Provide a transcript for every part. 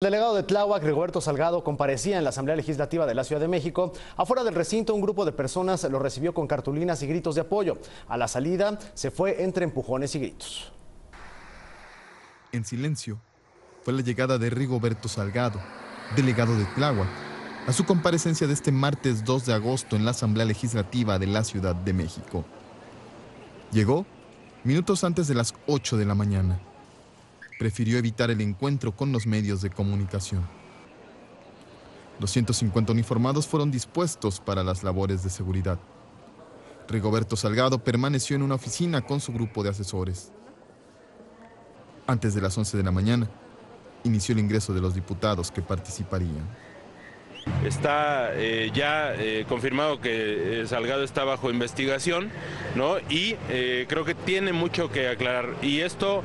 El delegado de Tláhuac, Rigoberto Salgado, comparecía en la Asamblea Legislativa de la Ciudad de México. Afuera del recinto, un grupo de personas lo recibió con cartulinas y gritos de apoyo. A la salida, se fue entre empujones y gritos. En silencio, fue la llegada de Rigoberto Salgado, delegado de Tláhuac, a su comparecencia de este martes 2 de agosto en la Asamblea Legislativa de la Ciudad de México. Llegó minutos antes de las 8 de la mañana prefirió evitar el encuentro con los medios de comunicación. 250 uniformados fueron dispuestos para las labores de seguridad. Rigoberto Salgado permaneció en una oficina con su grupo de asesores. Antes de las 11 de la mañana, inició el ingreso de los diputados que participarían. Está eh, ya eh, confirmado que eh, Salgado está bajo investigación, ¿no? Y creo que tiene mucho que aclarar. Y esto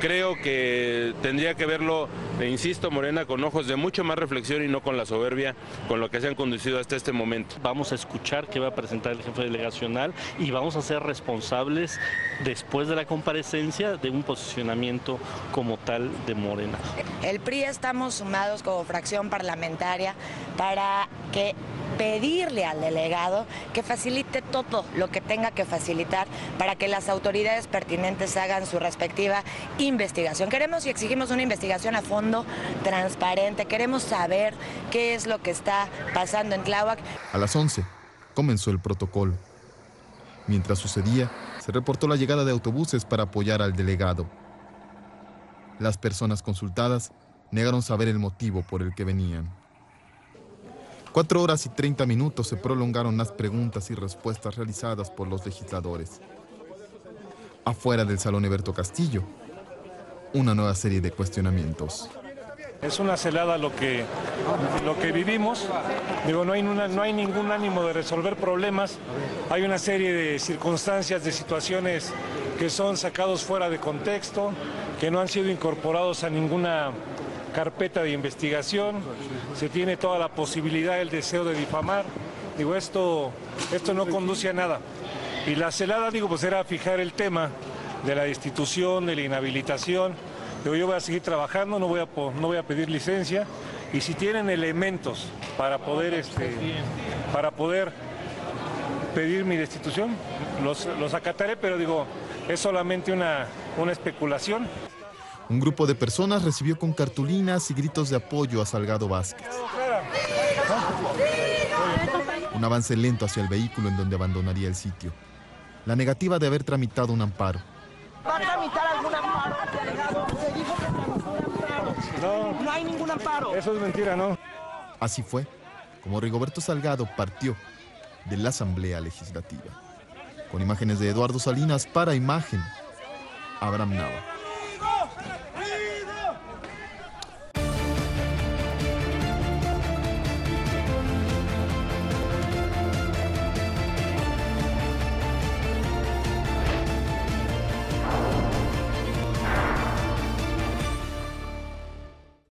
creo que tendría que verlo, insisto, Morena, con ojos de mucho más reflexión y no con la soberbia con lo que se han conducido hasta este momento. Vamos a escuchar qué va a presentar el jefe delegacional y vamos a ser responsables después de la comparecencia de un posicionamiento como tal de Morena. El PRI estamos sumados como fracción parlamentaria para que pedirle al delegado que facilite todo lo que tenga que facilitar para que las autoridades pertinentes hagan su respectiva investigación. Queremos y exigimos una investigación a fondo, transparente, queremos saber qué es lo que está pasando en Tláhuac. A las 11 comenzó el protocolo. Mientras sucedía, se reportó la llegada de autobuses para apoyar al delegado. Las personas consultadas negaron saber el motivo por el que venían. Cuatro horas y treinta minutos se prolongaron las preguntas y respuestas realizadas por los legisladores. Afuera del Salón Eberto Castillo, una nueva serie de cuestionamientos. Es una celada lo que, lo que vivimos. Digo, no hay, no hay ningún ánimo de resolver problemas. Hay una serie de circunstancias, de situaciones que son sacados fuera de contexto, que no han sido incorporados a ninguna carpeta de investigación, se tiene toda la posibilidad, el deseo de difamar. Digo, esto, esto no conduce a nada. Y la celada, digo, pues era fijar el tema de la destitución, de la inhabilitación. Digo, yo voy a seguir trabajando, no voy a, no voy a pedir licencia. Y si tienen elementos para poder, este, para poder pedir mi destitución, los, los acataré, pero digo, es solamente una, una especulación. Un grupo de personas recibió con cartulinas y gritos de apoyo a Salgado Vázquez. Un avance lento hacia el vehículo en donde abandonaría el sitio. La negativa de haber tramitado un amparo. ¿Va a tramitar algún amparo? Se dijo que tramitó un amparo. No. No hay ningún amparo. Eso es mentira, ¿no? Así fue, como Rigoberto Salgado partió de la Asamblea Legislativa. Con imágenes de Eduardo Salinas para Imagen, Abraham Nava.